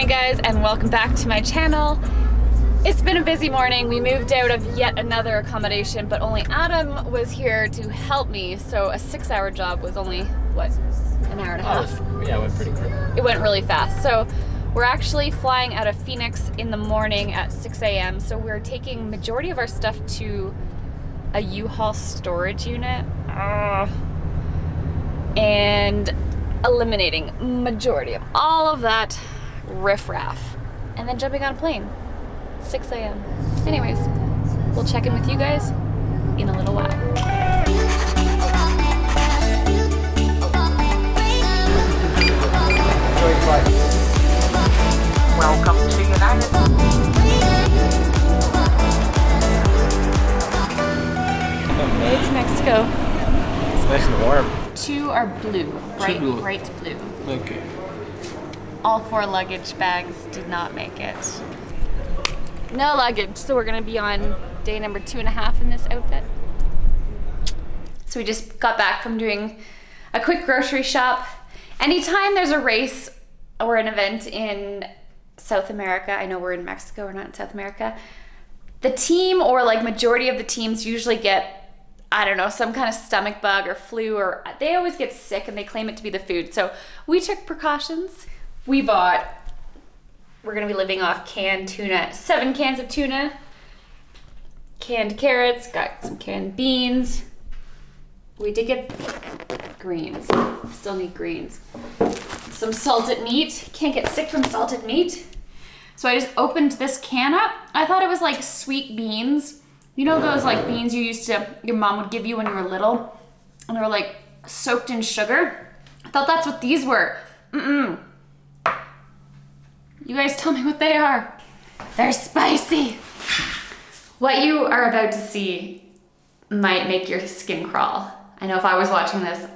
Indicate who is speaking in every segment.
Speaker 1: morning guys and welcome back to my channel. It's been a busy morning. We moved out of yet another accommodation but only Adam was here to help me so a six hour job was only what an hour and a half.
Speaker 2: Oh, yeah, it went pretty quick.
Speaker 1: It went really fast. So we're actually flying out of Phoenix in the morning at 6 a.m. So we're taking majority of our stuff to a U-Haul storage unit. Ugh. And eliminating majority of all of that riffraff and then jumping on a plane 6 a.m anyways we'll check in with you guys in a little while
Speaker 3: Welcome to United.
Speaker 1: way to Mexico
Speaker 2: It's nice and warm.
Speaker 1: two are blue bright
Speaker 2: blue.
Speaker 1: bright blue
Speaker 2: Okay.
Speaker 1: All four luggage bags did not make it no luggage so we're gonna be on day number two and a half in this outfit so we just got back from doing a quick grocery shop anytime there's a race or an event in south america i know we're in mexico we're not in south america the team or like majority of the teams usually get I don't know, some kind of stomach bug or flu, or they always get sick and they claim it to be the food. So we took precautions. We bought, we're gonna be living off canned tuna, seven cans of tuna, canned carrots, got some canned beans. We did get greens, still need greens. Some salted meat, can't get sick from salted meat. So I just opened this can up. I thought it was like sweet beans. You know those like beans you used to, your mom would give you when you were little? And they were like soaked in sugar? I thought that's what these were. Mm-mm. You guys tell me what they are. They're spicy. What you are about to see might make your skin crawl. I know if I was watching this,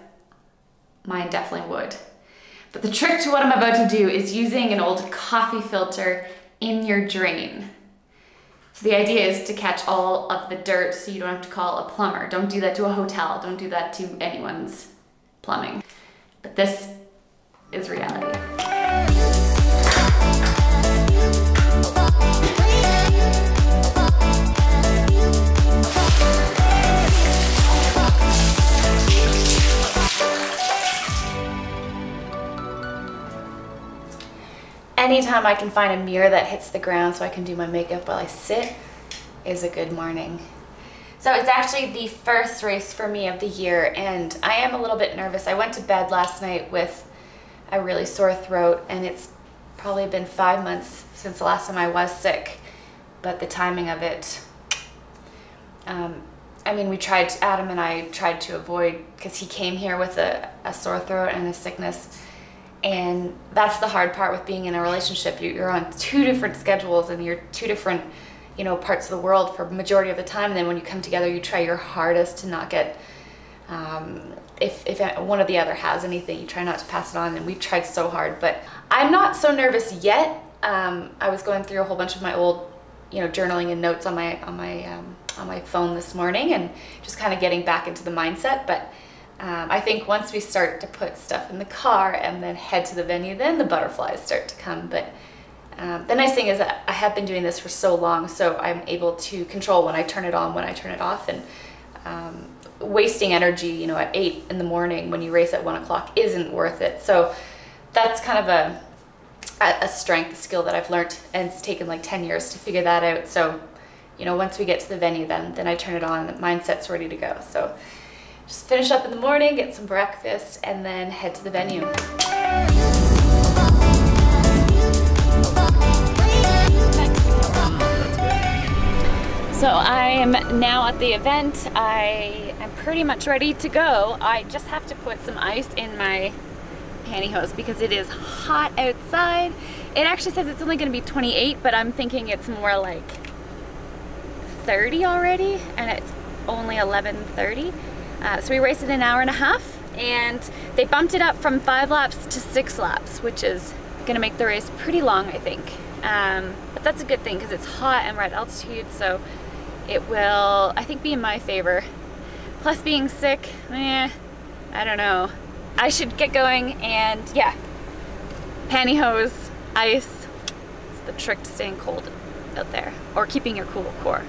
Speaker 1: mine definitely would. But the trick to what I'm about to do is using an old coffee filter in your drain. So the idea is to catch all of the dirt so you don't have to call a plumber. Don't do that to a hotel. Don't do that to anyone's plumbing. But this is reality. Anytime I can find a mirror that hits the ground so I can do my makeup while I sit is a good morning. So it's actually the first race for me of the year and I am a little bit nervous. I went to bed last night with a really sore throat and it's probably been five months since the last time I was sick, but the timing of it, um, I mean, we tried, Adam and I tried to avoid, because he came here with a, a sore throat and a sickness and that's the hard part with being in a relationship. You- You're on two different schedules and you're two different, you know, parts of the world for majority of the time. And then when you come together, you try your hardest to not get, um, if, if one of the other has anything, you try not to pass it on. And we've tried so hard, but I'm not so nervous yet. Um, I was going through a whole bunch of my old, you know, journaling and notes on my, on my, um, on my phone this morning and just kind of getting back into the mindset. But um, I think once we start to put stuff in the car and then head to the venue, then the butterflies start to come. But um, the nice thing is that I have been doing this for so long, so I'm able to control when I turn it on, when I turn it off, and um, wasting energy, you know, at eight in the morning when you race at one o'clock isn't worth it. So that's kind of a a strength, a skill that I've learned, and it's taken like 10 years to figure that out. So, you know, once we get to the venue, then then I turn it on, the mindset's ready to go. So just finish up in the morning, get some breakfast, and then head to the venue. So I am now at the event. I am pretty much ready to go. I just have to put some ice in my pantyhose because it is hot outside. It actually says it's only gonna be 28, but I'm thinking it's more like 30 already, and it's only 11.30. Uh, so we raced in an hour and a half, and they bumped it up from five laps to six laps, which is gonna make the race pretty long, I think. Um, but that's a good thing because it's hot and we're at altitude, so it will, I think, be in my favor. Plus being sick, eh, I don't know. I should get going and yeah, pantyhose, ice, it's the trick to staying cold out there or keeping your cool core.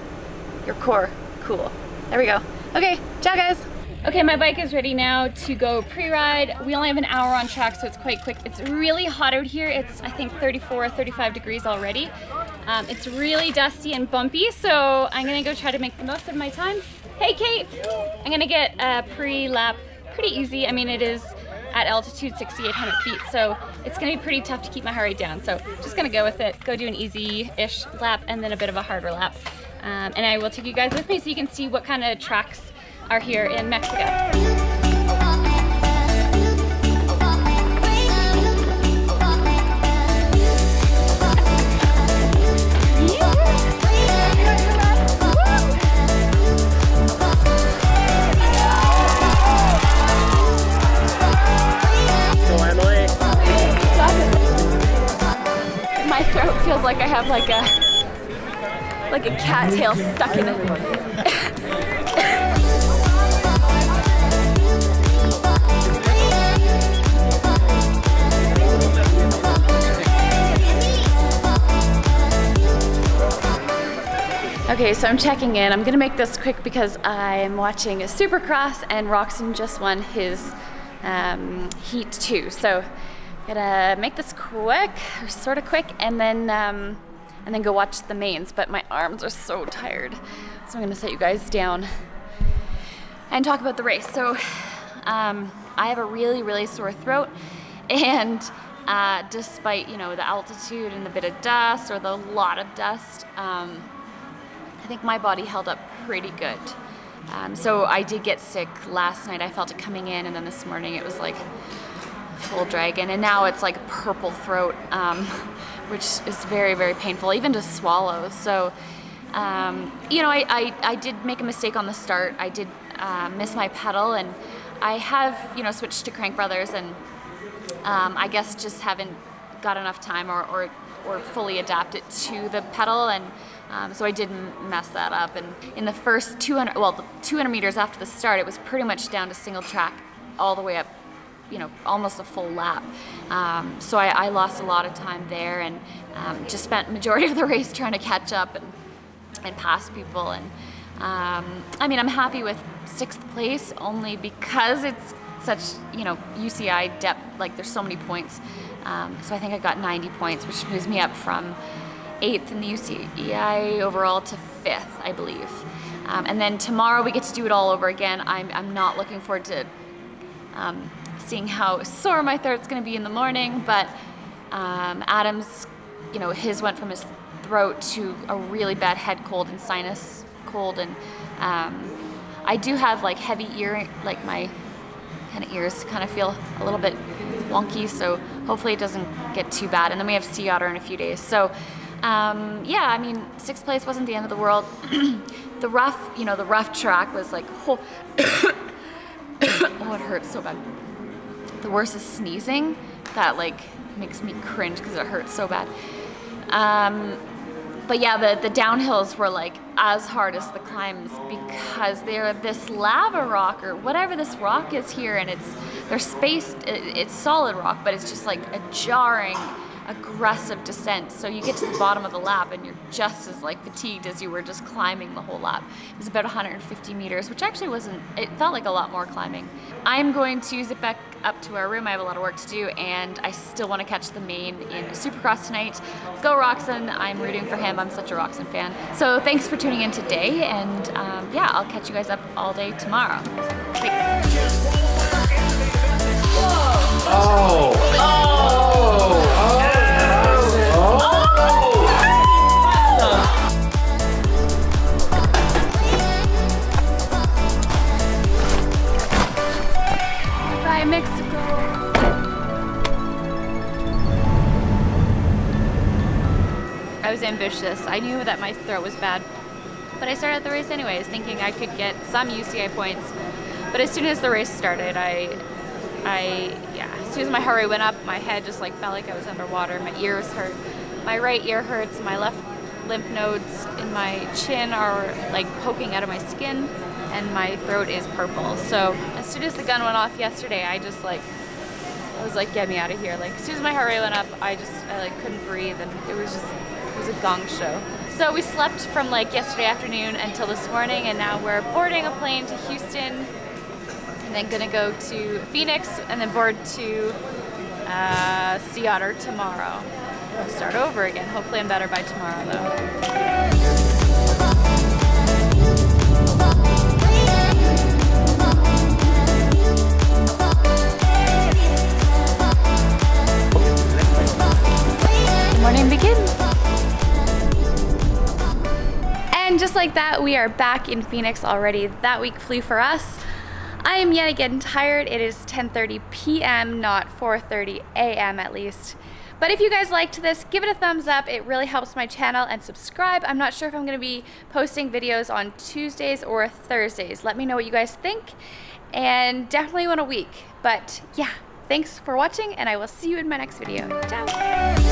Speaker 1: Your core cool. There we go. Okay, ciao guys. Okay, my bike is ready now to go pre-ride. We only have an hour on track, so it's quite quick. It's really hot out here. It's, I think, 34, 35 degrees already. Um, it's really dusty and bumpy, so I'm gonna go try to make the most of my time. Hey, Kate! I'm gonna get a pre-lap pretty easy. I mean, it is at altitude 6,800 feet, so it's gonna be pretty tough to keep my heart rate down. So just gonna go with it, go do an easy-ish lap and then a bit of a harder lap. Um, and I will take you guys with me so you can see what kind of tracks are here in Mexico. My throat feels like I have like a like a cattail stuck in it. Okay, so I'm checking in. I'm gonna make this quick because I'm watching a Supercross and Roczen just won his um, heat too. So i gonna make this quick, or sort of quick, and then um, and then go watch the mains. But my arms are so tired, so I'm gonna set you guys down and talk about the race. So um, I have a really really sore throat, and uh, despite you know the altitude and the bit of dust or the lot of dust. Um, I think my body held up pretty good. Um, so I did get sick last night. I felt it coming in, and then this morning it was like full dragon, and now it's like purple throat, um, which is very, very painful, even to swallow. So, um, you know, I, I, I, did make a mistake on the start. I did uh, miss my pedal, and I have, you know, switched to Crank Brothers, and um, I guess just haven't got enough time or, or, or fully adapted to the pedal, and um, so I didn't mess that up. And in the first 200, well, 200 meters after the start, it was pretty much down to single track all the way up, you know, almost a full lap. Um, so I, I, lost a lot of time there and um, just spent majority of the race trying to catch up and, and pass people. And um, I mean, I'm happy with sixth place only because it's such, you know, UCI depth, like there's so many points. Um, so I think I got 90 points, which moves me up from eighth in the UCI overall to fifth, I believe. Um, and then tomorrow we get to do it all over again. I'm, I'm not looking forward to um, seeing how sore my throat's going to be in the morning, but um, Adam's, you know, his went from his throat to a really bad head cold and sinus cold, and um, I do have like heavy ear, like my kind of ears kind of feel a little bit wonky, so hopefully it doesn't get too bad. And then we have sea otter in a few days, so. Um, yeah, I mean, sixth place wasn't the end of the world. the rough, you know, the rough track was like, oh, oh it hurts so bad. The worst is sneezing. That like makes me cringe because it hurts so bad. Um, but yeah, the, the downhills were like as hard as the climbs because they're this lava rock or whatever this rock is here, and it's they're spaced. It's solid rock, but it's just like a jarring aggressive descent. So you get to the bottom of the lap and you're just as like fatigued as you were just climbing the whole lap. It was about 150 meters, which actually wasn't, it felt like a lot more climbing. I'm going to zip back up to our room. I have a lot of work to do and I still want to catch the main in Supercross tonight. Go Roczen, I'm rooting for him. I'm such a Roczen fan. So thanks for tuning in today and um, yeah, I'll catch you guys up all day tomorrow. Thanks.
Speaker 2: Oh. Oh.
Speaker 1: Ambitious. I knew that my throat was bad, but I started the race anyways, thinking I could get some UCI points. But as soon as the race started, I, I, yeah, as soon as my heart rate went up, my head just like felt like I was underwater. My ears hurt. My right ear hurts. My left lymph nodes in my chin are like poking out of my skin and my throat is purple. So as soon as the gun went off yesterday, I just like I was like, get me out of here. Like as soon as my heart rate went up, I just I like couldn't breathe and it was just was a gong show. So we slept from like yesterday afternoon until this morning and now we're boarding a plane to Houston and then gonna go to Phoenix and then board to uh, Sea Otter tomorrow. I'll start over again. Hopefully I'm better by tomorrow though. And just like that, we are back in Phoenix already. That week flew for us. I am yet again tired. It is 10:30 p.m., not 4:30 a.m. at least. But if you guys liked this, give it a thumbs up. It really helps my channel and subscribe. I'm not sure if I'm going to be posting videos on Tuesdays or Thursdays. Let me know what you guys think. And definitely one a week. But yeah, thanks for watching and I will see you in my next video. Ciao.